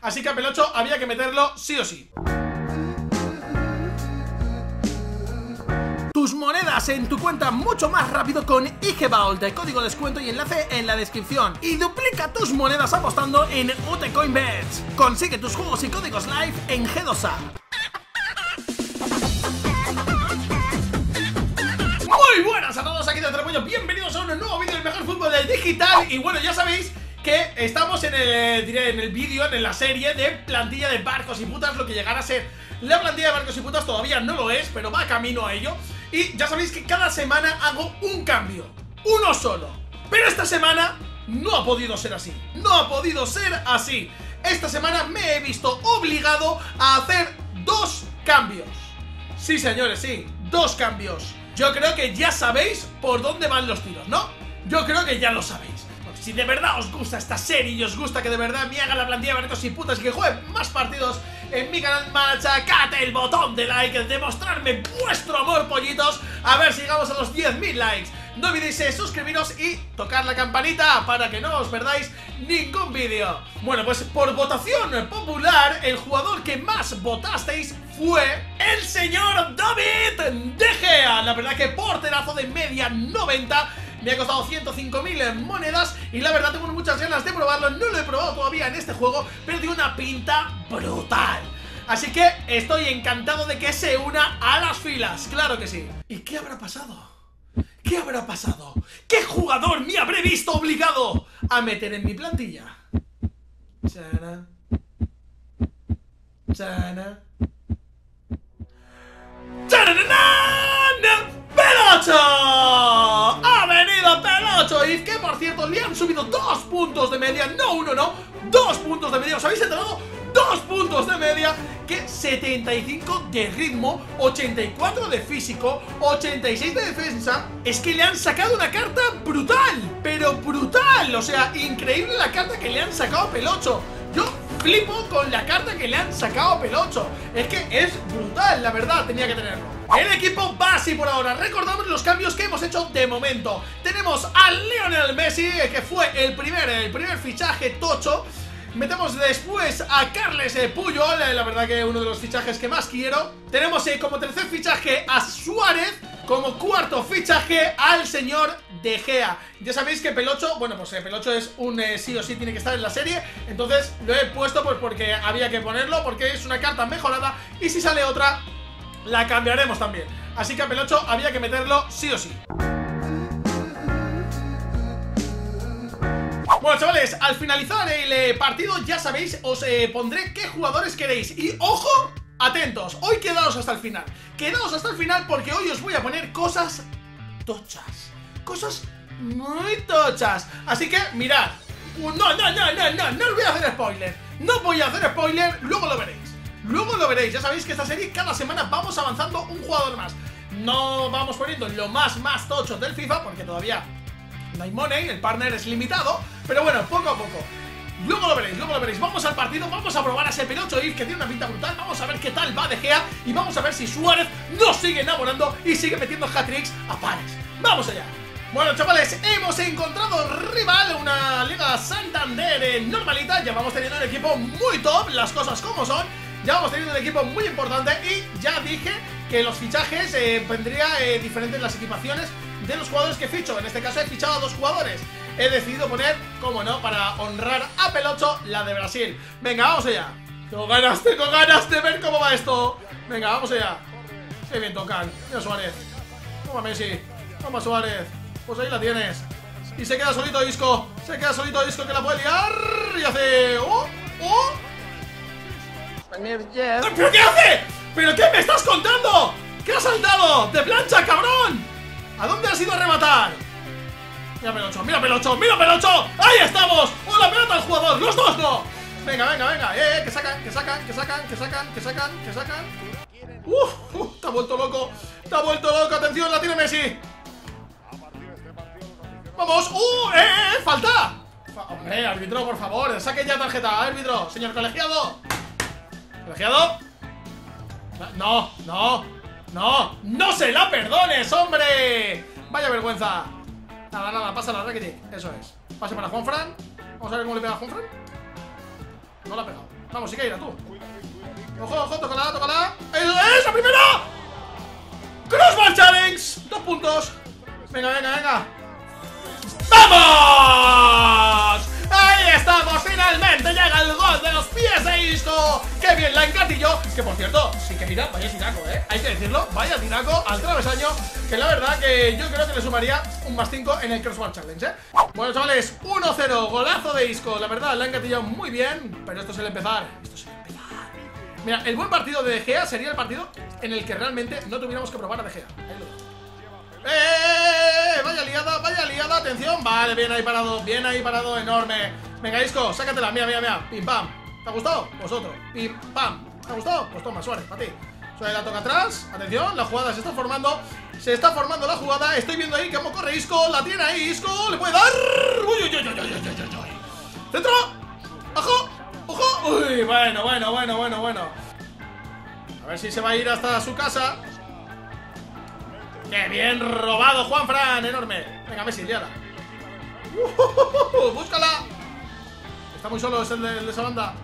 Así que a Pelocho había que meterlo sí o sí tus monedas en tu cuenta mucho más rápido con de código descuento y enlace en la descripción. Y duplica tus monedas apostando en UTCoinBets. Consigue tus juegos y códigos live en G2A. Muy buenas a todos, aquí de Trapollo, bienvenidos a un nuevo vídeo del mejor fútbol del digital Y bueno, ya sabéis estamos en el, en el vídeo, en la serie de plantilla de barcos y putas, lo que llegará a ser la plantilla de barcos y putas todavía no lo es, pero va camino a ello y ya sabéis que cada semana hago un cambio, uno solo. Pero esta semana no ha podido ser así, no ha podido ser así. Esta semana me he visto obligado a hacer dos cambios. Sí, señores, sí, dos cambios. Yo creo que ya sabéis por dónde van los tiros, ¿no? Yo creo que ya lo sabéis. Si de verdad os gusta esta serie y os gusta que de verdad me haga la plantilla de barcos y putas que juegue más partidos en mi canal machacate el botón de like, demostrarme vuestro amor, pollitos, a ver si llegamos a los 10.000 likes. No olvidéis eh, suscribiros y tocar la campanita para que no os perdáis ningún vídeo. Bueno, pues por votación popular, el jugador que más votasteis fue el señor David De Gea. La verdad que porterazo de media 90 me ha costado 105.000 monedas y la verdad tengo muchas ganas de probarlo. No lo he probado todavía en este juego, pero tiene una pinta brutal. Así que estoy encantado de que se una a las filas, claro que sí. ¿Y qué habrá pasado? ¿Qué habrá pasado? ¿Qué jugador me habré visto obligado a meter en mi plantilla? Chana. Chana. ¡Pelocho! ¡Ha Pelocho! Y que por cierto le han subido dos puntos de media, no uno, no, dos puntos de media. ¿Os habéis enterado? Dos puntos de media, que 75 de ritmo, 84 de físico, 86 de defensa. Es que le han sacado una carta brutal, pero brutal. O sea, increíble la carta que le han sacado a Pelocho. Yo flipo con la carta que le han sacado a Pelocho. Es que es brutal, la verdad, tenía que tenerlo. El equipo así por ahora. Recordamos los cambios que hemos hecho de momento. Tenemos a Lionel Messi, que fue el primer, el primer fichaje tocho. Metemos después a Carles eh, Puyol, eh, la verdad que uno de los fichajes que más quiero. Tenemos eh, como tercer fichaje a Suárez, como cuarto fichaje al señor De Gea. Ya sabéis que Pelocho, bueno pues Pelocho es un sí o sí tiene que estar en la serie, entonces lo he puesto pues porque había que ponerlo, porque es una carta mejorada y si sale otra la cambiaremos también. Así que a Pelocho había que meterlo sí o sí. Bueno, chavales, al finalizar el eh, partido, ya sabéis, os eh, pondré qué jugadores queréis. Y ojo, atentos, hoy quedaos hasta el final. Quedaos hasta el final porque hoy os voy a poner cosas tochas. Cosas muy tochas. Así que, mirad. No, no, no, no, no, no os voy a hacer spoiler. No voy a hacer spoiler, luego lo veréis. Luego lo veréis, ya sabéis que esta serie cada semana vamos avanzando un jugador más No vamos poniendo lo más más tocho del FIFA porque todavía no hay money, el partner es limitado Pero bueno, poco a poco Luego lo veréis, luego lo veréis. Vamos al partido, vamos a probar a ese Pelocho If que tiene una pinta brutal. Vamos a ver qué tal va De Gea y vamos a ver si Suárez nos sigue enamorando y sigue metiendo hat-tricks a pares. ¡Vamos allá! Bueno, chavales, hemos encontrado rival, una Liga Santander normalita. Ya vamos teniendo un equipo muy top, las cosas como son. Ya vamos teniendo un equipo muy importante y ya dije que los fichajes eh, vendría eh, diferentes las equipaciones de los jugadores que ficho. En este caso he fichado a dos jugadores. He decidido poner, como no, para honrar a Pelocho, la de Brasil. Venga, vamos allá. Tengo ganas, tengo ganas de ver cómo va esto. Venga, vamos allá. Qué bien tocan. Mira Suárez. Toma Messi. Toma Suárez. Pues ahí la tienes. Y se queda solito Isco. Se queda solito Isco que la puede liar. Y hace... ¡Oh! ¡Oh! ¿Pero qué hace? ¿Pero qué me estás contando? ¿Qué ha saltado? ¡De plancha, cabrón! ¿A dónde has ido a rematar? Mira Pelocho, mira Pelocho, mira Pelocho ¡Ahí estamos! ¡Hola, pelota al jugador! ¡Los dos no! Venga, venga, venga ¡Eh, eh! Que sacan, que sacan, que sacan, que sacan, que sacan, que sacan ¡Uf! ¡Te ha vuelto loco! ¡Te ha vuelto loco! ¡Atención! ¡La tiene Messi! ¡Vamos! ¡Uh! ¡Eh, eh! eh! ¡Falta! Hombre, árbitro, por favor, saque ya tarjeta, árbitro, señor colegiado No, no, no, no se la perdones, hombre Vaya vergüenza Nada, nada, pasa la Rakitic, eso es Pase para Juanfran Vamos a ver cómo le pega a Juanfran No la ha pegado Vamos, Siqueira, tú. Ojo, ojo, tócala, tócala. ¡Es la primera! ¡Crossbar Challenge! Dos puntos. Venga, venga, venga. ¡Vamos! Finalmente llega el gol de los pies de Isco ¡Qué bien la encatilló! Que por cierto, sí que mira, vaya tiraco, ¿eh? Hay que decirlo, vaya tiraco al travesaño Que la verdad que yo creo que le sumaría un más 5 en el Crossbar Challenge, ¿eh? Bueno, chavales, 1-0, golazo de Isco La verdad, la ha encatillado muy bien Pero esto es el empezar, esto es el empezar Mira, el buen partido de De Gea sería el partido en el que realmente no tuviéramos que probar a De Gea eh! ¡Vaya liada, vaya liada! ¡Atención! Vale, bien ahí parado, bien ahí parado, enorme Venga, Isco, sácatela, mira, mira, mira Pim, pam ¿Te ha gustado? Pues otro Pim, pam ¿Te ha gustado? Pues toma, Suárez, para ti Suárez la toca atrás Atención, la jugada se está formando Se está formando la jugada Estoy viendo ahí cómo corre Isco La tiene ahí Isco ¿Le puede dar? ¡Uy, uy, uy, uy, uy, uy! ¡Centro! ¡Ojo! ¡Ojo! ¡Uy! Bueno, bueno, bueno, bueno, bueno A ver si se va a ir hasta su casa ¡Qué bien robado, Juan Fran! ¡Enorme! Venga, Messi, liada. Uh, ¡Búscala! Está muy solo, es el de, esa banda.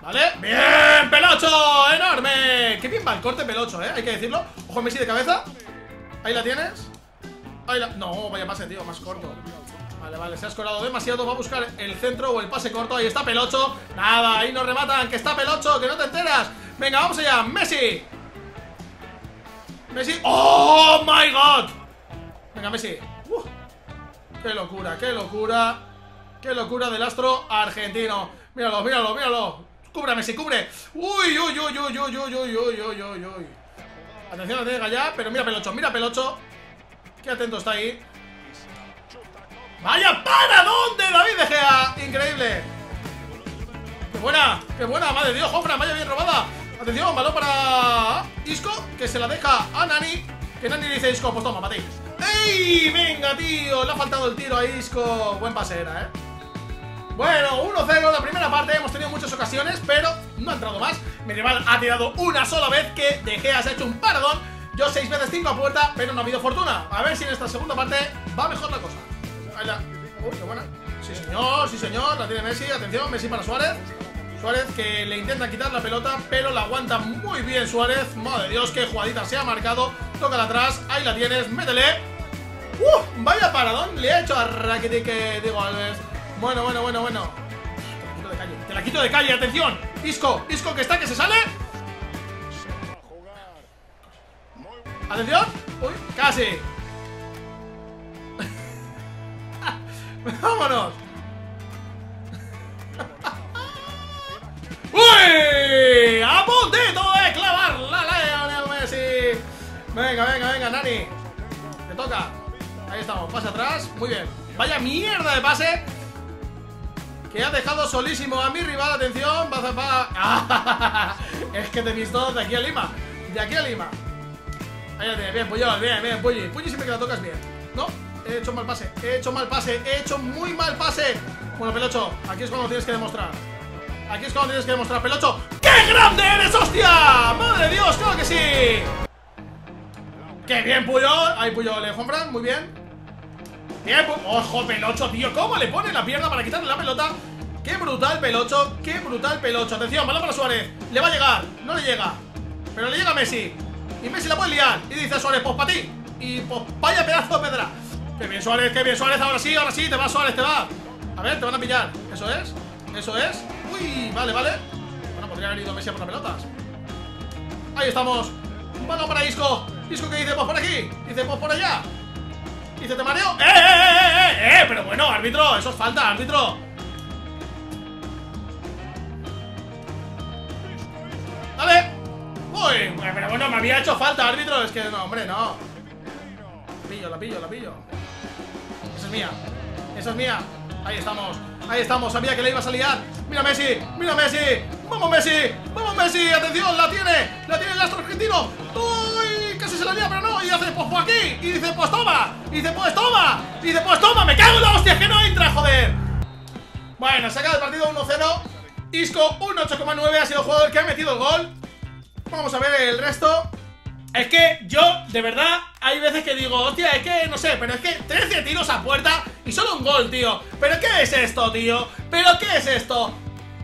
¿Vale? ¡Bien! ¡Pelocho! ¡Enorme! ¡Qué bien va el corte Pelocho, eh! Hay que decirlo. Ojo, Messi de cabeza. Ahí la tienes. Ahí la... No, vaya pase, tío, más corto. Vale, vale, se ha escorado demasiado Va a buscar el centro o el pase corto Ahí está Pelocho Nada, ahí nos rematan Que está Pelocho, que no te enteras Venga, vamos allá, Messi Messi ¡Oh, my God! Venga, Messi ¡Qué locura, qué locura! ¡Qué locura del astro argentino! Míralo, míralo, míralo Cubre, Messi, cubre ¡Uy, uy, uy, uy, uy, uy, uy, uy, uy, uy, uy! Atención, llega ya Pero mira Pelocho, mira Pelocho Qué atento está ahí ¡Vaya para dónde, David De Gea! ¡Increíble! ¡Qué buena! ¡Qué buena! ¡Madre Dios, Jofra! ¡Vaya bien robada! Atención, balón para Isco, que se la deja a Nani. Que le dice Isco, pues toma, para ti. ¡Ey! Venga, tío, le ha faltado el tiro a Isco. Buen pase era, ¿eh? Bueno, 1-0 la primera parte, hemos tenido muchas ocasiones, pero no ha entrado más. Mi ha tirado una sola vez, que De Gea se ha hecho un paradón. Yo seis veces cinco a puerta, pero no ha habido fortuna. A ver si en esta segunda parte va mejor la cosa. Ahí la... Uy, qué buena. Sí, señor, sí, señor. La tiene Messi. Atención, Messi para Suárez. Suárez que le intenta quitar la pelota, pero la aguanta muy bien Suárez. Madre Dios, qué jugadita se ha marcado. Tócala atrás, ahí la tienes, métele. ¡Uh! Vaya paradón, le ha hecho a Rakitic, digo Alves. Bueno, bueno, bueno, bueno. Te la quito de calle, te la quito de calle, atención. Isco, Isco que está, que se sale. Atención. Uy, casi. Vámonos. Nani. Te toca. Ahí estamos, pase atrás. Muy bien. Vaya mierda de pase. Que ha dejado solísimo a mi rival. Atención, va Es que te he visto de aquí a Lima. De aquí a Lima. Ahí bien, Puyol, bien, bien, Pulli. Pulli siempre que la tocas bien. No, he hecho mal pase, he hecho mal pase, he hecho muy mal pase. Bueno, Pelocho, aquí es cuando tienes que demostrar. Aquí es cuando tienes que demostrar, Pelocho ¡Qué grande eres, hostia! ¡Madre de Dios, claro que sí! ¡Qué bien, Puyol! Ahí Puyol, ¿eh, Juanfran? Muy bien Bien, ¡Ojo, Pelocho, tío! ¿Cómo le pone la pierna para quitarle la pelota? ¡Qué brutal, Pelocho! ¡Qué brutal, Pelocho! Atención, balón para Suárez Le va a llegar, no le llega Pero le llega a Messi Y Messi la puede liar Y dice Suárez, pues para ti Y pues vaya pedazo de pedra ¡Qué bien, Suárez! ¡Qué bien, Suárez! Ahora sí, ahora sí Te va, Suárez, te va A ver, te van a pillar ¿Eso es? ¿Eso es? Uy, vale, vale Bueno, podría haber ido Messi a por las pelotas Ahí estamos Balón para Isco Isco que dice, pues por aquí Dice, pues por allá Dice, te mareo ¡Eh, eh, eh, eh! ¡Eh! Pero bueno, árbitro Eso es falta, árbitro. Dale. Uy, pero bueno, me había hecho falta, árbitro Es que no, hombre, no. La pillo, la pillo, la pillo. Esa es mía Esa es mía. Ahí estamos Ahí estamos, sabía que le ibas a liar Mira Messi, mira Messi Vamos Messi, vamos Messi, atención, la tiene La tiene el astro argentino. Casi lía, pero no. Y hace, pues por aquí, y dice, pues toma. Y dice, pues toma, y dice, pues toma Me cago en la hostia, que no entra, joder. Bueno, se acaba el partido 1-0 Isco, un 8,9 Ha sido el jugador que ha metido el gol. Vamos a ver el resto. Es que yo, de verdad, hay veces que digo, hostia, es que, no sé, pero es que 13 tiros a puerta y solo un gol, tío. ¿Pero qué es esto, tío? ¿Pero qué es esto?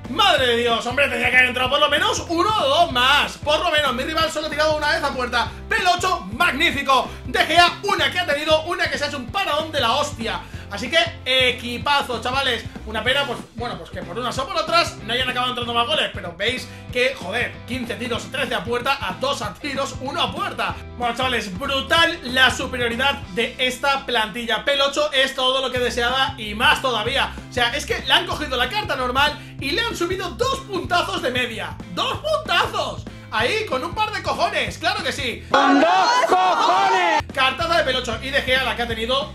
Madre de Dios, hombre, tenía que haber entrado por lo menos uno o dos más. Por lo menos, mi rival solo ha tirado una vez a puerta. Pel8, magnífico. De una que ha tenido, una que se ha hecho un paraón de la hostia. Así que equipazo, chavales Una pena, pues bueno, pues que por unas o por otras No hayan acabado entrando más goles Pero veis que, joder, 15 tiros, 13 a puerta A 2 a tiros, 1 a puerta Bueno, chavales, brutal la superioridad de esta plantilla Pel8 es todo lo que deseaba y más todavía sea, es que le han cogido la carta normal Y le han subido dos puntazos de media ¡Dos puntazos! Ahí, con un par de cojones, claro que sí ¡Con dos cojones! Cartaza de Pel8 y de la que ha tenido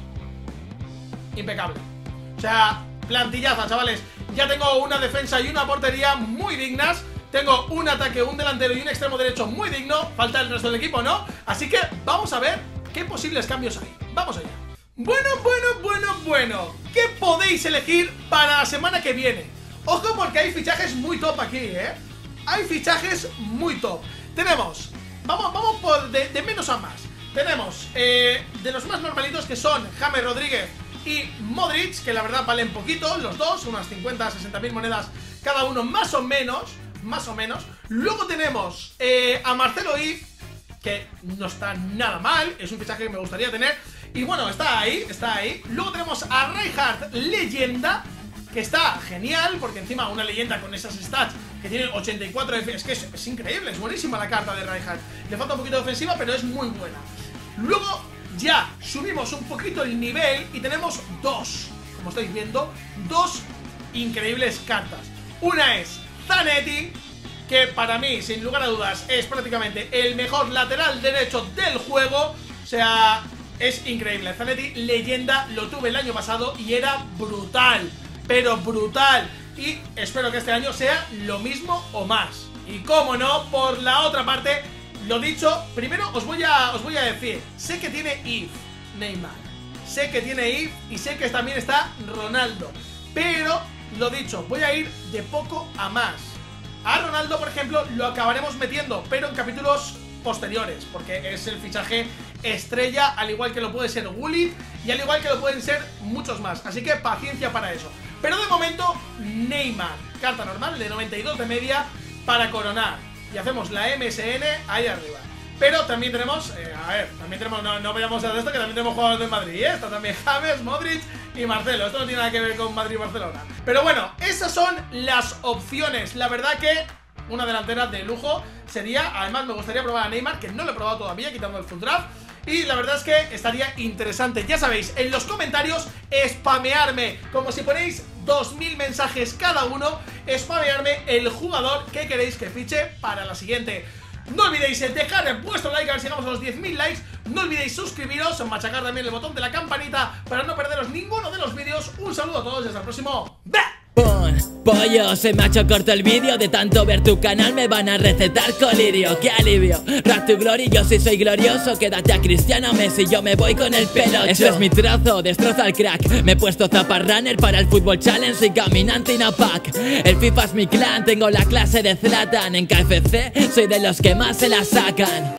impecable. O sea, plantillaza, chavales. Ya tengo una defensa y una portería muy dignas. Tengo un ataque, un delantero y un extremo derecho muy digno. Falta el resto del equipo, ¿no? Así que vamos a ver qué posibles cambios hay. Vamos allá. Bueno, bueno, bueno, bueno. ¿Qué podéis elegir para la semana que viene? Ojo porque hay fichajes muy top aquí, ¿eh? Hay fichajes muy top. Tenemos, vamos, vamos por de, menos a más. Tenemos eh, de los más normalitos que son James Rodríguez, y Modric, que la verdad valen poquito, los dos, unas 50, 60 mil monedas cada uno, más o menos, más o menos. Luego tenemos eh, a Marcelo I, que no está nada mal, es un fichaje que me gustaría tener. Y bueno, está ahí, está ahí. Luego tenemos a Reinhardt Leyenda, que está genial, porque encima una leyenda con esas stats que tiene 84 de... Es que es, es increíble, es buenísima la carta de Reinhardt. Le falta un poquito de ofensiva, pero es muy buena. Luego ya subimos un poquito el nivel y tenemos dos, como estáis viendo, dos increíbles cartas. Una es Zanetti, que para mí, sin lugar a dudas, es prácticamente el mejor lateral derecho del juego. O sea, es increíble. Zanetti, leyenda, lo tuve el año pasado y era brutal, pero brutal. Y espero que este año sea lo mismo o más. Y como no, por la otra parte, lo dicho, primero os voy a, os voy a decir, sé que tiene If, Neymar, sé que tiene If y sé que también está Ronaldo, pero lo dicho, voy a ir de poco a más. A Ronaldo, por ejemplo, lo acabaremos metiendo, pero en capítulos posteriores, porque es el fichaje estrella, al igual que lo puede ser Gullit y al igual que lo pueden ser muchos más. Así que paciencia para eso. Pero de momento, Neymar, carta normal de 92 de media para coronar y hacemos la MSN ahí arriba. Pero también tenemos, eh, a ver, también tenemos, no, no vayamos a esto, que también tenemos jugadores de Madrid, ¿eh? Está también James, Modric y Marcelo. Esto no tiene nada que ver con Madrid y Barcelona. Pero bueno, esas son las opciones. La verdad que una delantera de lujo. Sería, además me gustaría probar a Neymar, que no lo he probado todavía, quitando el full draft. Y la verdad es que estaría interesante. Ya sabéis, en los comentarios spamearme Como si ponéis 2000 mensajes cada uno Spamearme el jugador que queréis que fiche para la siguiente. No olvidéis dejar vuestro like a ver si llegamos a los 10.000 likes. No olvidéis suscribiros, machacar también el botón de la campanita Para no perderos ninguno de los vídeos. Un saludo a todos y hasta el próximo Pollo, se me ha hecho corto el vídeo De tanto ver tu canal me van a recetar colirio ¡Qué alivio! Rap tu glory, yo sí soy glorioso Quédate a Cristiano Messi, yo me voy con el pelo Ese es mi trozo, destroza el crack. Me he puesto zapar runner para el fútbol challenge Soy caminante y no pack. El FIFA es mi clan, tengo la clase de Zlatan. En KFC soy de los que más se la sacan